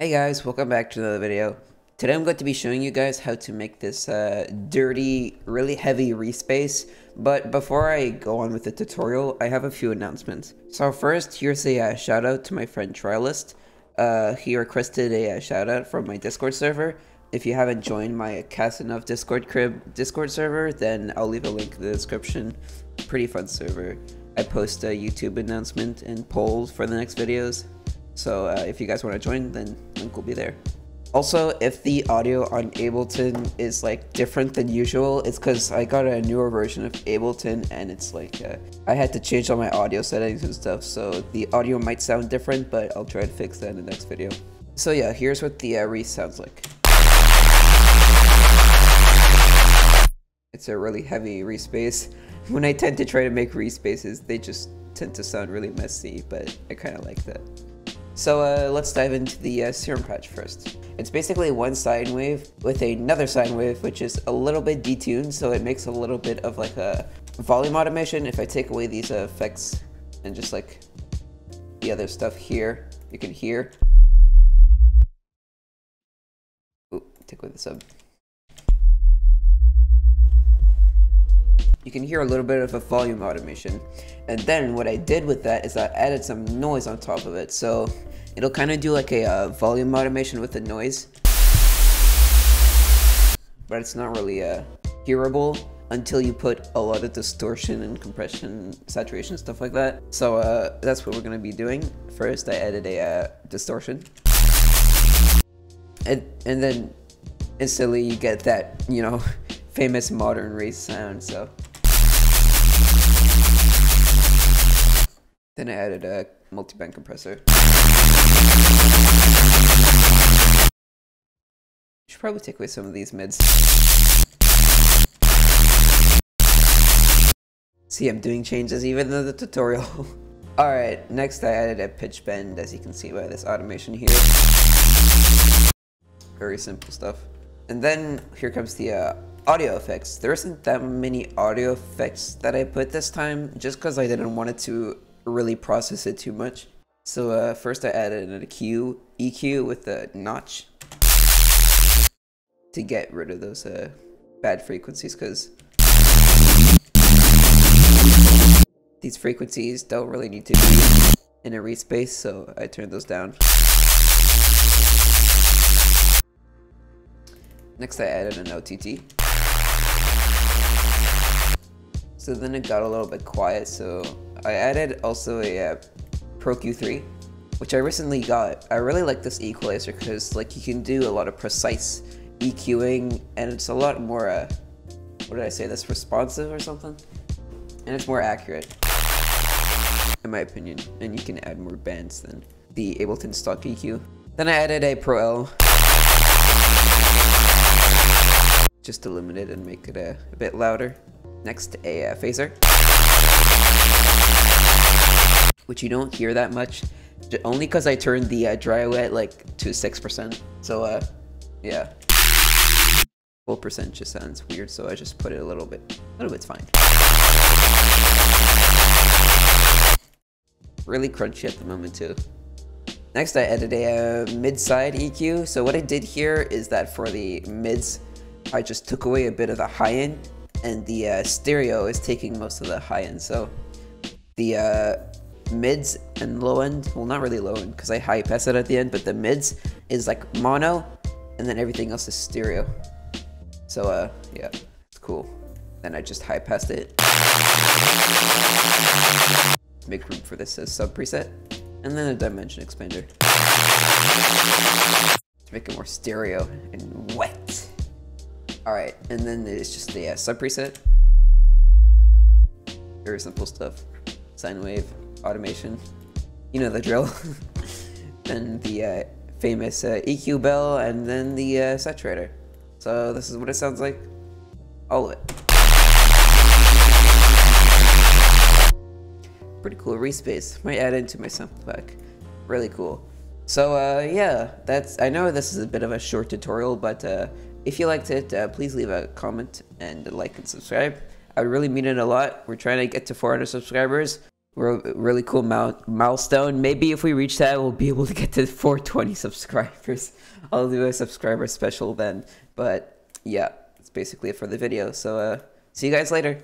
Hey guys, welcome back to another video. Today I'm going to be showing you guys how to make this uh, dirty, really heavy Reese bass. But before I go on with the tutorial, I have a few announcements. So first, here's a uh, shout out to my friend Trylust. Uh, he requested a uh, shout out from my Discord server. If you haven't joined my Kasanov Discord crib Discord server, then I'll leave a link in the description. Pretty fun server. I post a YouTube announcement and polls for the next videos. So uh, if you guys want to join, then link will be there. Also, if the audio on Ableton is like different than usual, it's because I got a newer version of Ableton and it's like uh, I had to change all my audio settings and stuff, so the audio might sound different, but I'll try to fix that in the next video. So yeah, here's what the uh, Reese sounds like. It's a really heavy Reese bass. When I tend to try to make Reese basses, they just tend to sound really messy, but I kind of like that. So uh, let's dive into the uh, serum patch first. It's basically one sine wave with another sine wave, which is a little bit detuned, so it makes a little bit of like a volume automation. If I take away these uh, effects and just like the other stuff here, you can hear. Ooh, take away the sub. You can hear a little bit of a volume automation. And then what I did with that is I added some noise on top of it. So it'll kind of do like a uh, volume automation with the noise. But it's not really uh, hearable until you put a lot of distortion and compression, saturation, stuff like that. So uh, that's what we're gonna be doing. First, I added a uh, distortion. And, and then instantly you get that, you know, famous modern race sound, so. Then I added a multi-band compressor. Should probably take away some of these mids. See, I'm doing changes even in the tutorial. Alright, next I added a pitch bend, as you can see by this automation here. Very simple stuff. And then here comes the uh, audio effects. There isn't that many audio effects that I put this time, just because I didn't want it to really process it too much. So uh, first I added an EQ, EQ with a notch to get rid of those uh, bad frequencies because these frequencies don't really need to be in a Reese bass, so I turned those down. Next I added an OTT. So then it got a little bit quiet, so I added also a uh, Pro Q3, which I recently got. I really like this equalizer because like you can do a lot of precise EQing and it's a lot more, uh, what did I say, this responsive or something? And it's more accurate, in my opinion. And you can add more bands than the Ableton stock EQ. Then I added a Pro L. Just to limit it and make it a, a bit louder. Next, a uh, phaser which you don't hear that much, only because I turned the uh, dry wet like to 6%. So uh, yeah. Full percent just sounds weird, so I just put it a little bit. A little bit's fine. Really crunchy at the moment too. Next I added a uh, mid-side EQ. So what I did here is that for the mids, I just took away a bit of the high end and the uh, stereo is taking most of the high end. So the uh, mids and low end, well not really low end because I high pass it at the end, but the mids is like mono and then everything else is stereo. So uh, yeah, it's cool. Then I just high passed it. Make room for this uh, sub preset. And then a dimension expander. To make it more stereo and wet. Alright, and then it's just the sub preset. Very simple stuff. Sine wave, automation. You know the drill. then the uh, famous uh, EQ bell, and then the uh, saturator. So this is what it sounds like. All of it. Pretty cool Reese bass. Might add into my sample pack. Really cool. So uh, yeah, that's. I know this is a bit of a short tutorial, but uh, if you liked it, uh, please leave a comment and like and subscribe. I really mean it a lot. We're trying to get to 400 subscribers. We're a really cool milestone. Maybe if we reach that, we'll be able to get to 420 subscribers. I'll do a subscriber special then. But yeah, that's basically it for the video. So uh, see you guys later.